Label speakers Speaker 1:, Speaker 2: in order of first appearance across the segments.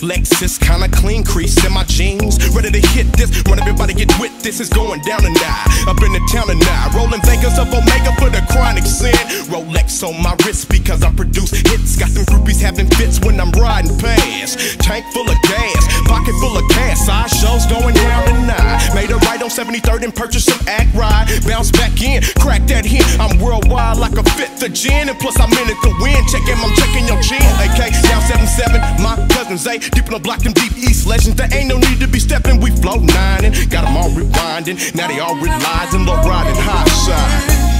Speaker 1: Lexus, kinda clean crease in my jeans. Ready to hit this, run everybody get with this. It's going down tonight. Up in the town tonight. Rolling Vegas of Omega for the chronic sin. Rolex on my wrist because I produce hits. Got them groupies having fits when I'm riding past. Tank full of gas, pocket full of cash. Side shows going down tonight. Made a right on 73rd and purchased some act ride. Bounce back in, crack that hit. I'm worldwide like a fifth of gin. And plus I'm in it to win. Check him, I'm checking your chin. AK down 77, my cousin Zay. Deep in the block, them deep east legends. There ain't no need to be stepping. We flow nine and got them all rewinding. Now they all realizing, low riding high side.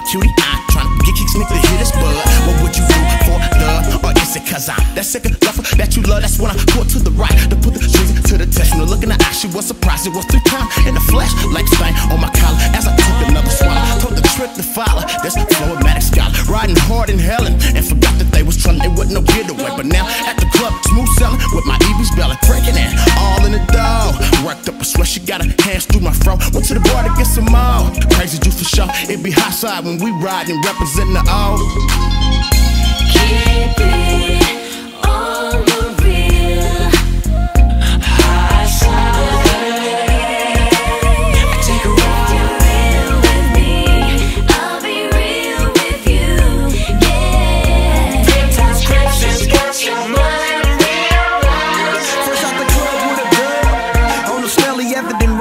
Speaker 2: A cutie eye, trying to get kicks, nigga, hit his bud. What would you do for love? Or is it cause I'm that second lover that you love? That's when I pull to the right to put the strings to the test. I look in the eye, she was surprised. It was three times in the flesh, like stain on my collar. As I took another swallow, told the trip to follow. This flowmatic scholar, riding hard in hell and forgot that they was trying. It wasn't no getaway, but now at the club, smooth selling with my EB's belly It be hot side when we riding, representing the O.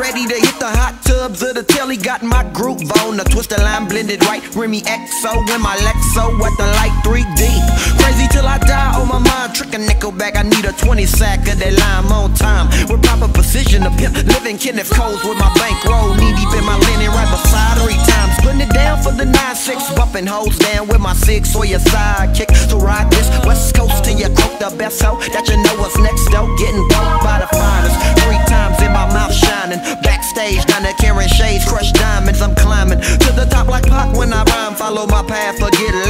Speaker 3: ready to hit the hot tubs of the telly. Got my groove on. The twisted line blended right. Remy XO in my Lexo at the light 3 deep. Crazy till I die on my mind. Trick a nickel back. I need a 20 sack of that lime on time. With proper precision. A pimp living Kenneth Coles with my bankroll. Knee deep in my linen right beside three times. Putting it down for the 9-6. Bumping hoes down with my six or your sidekick. So ride this West Coast till you croak the best hoe. That you know what's next though. Getting broke Down there carrying shades. Crushed diamonds. I'm climbing to the top like Pac when I rhyme. Follow my path or get left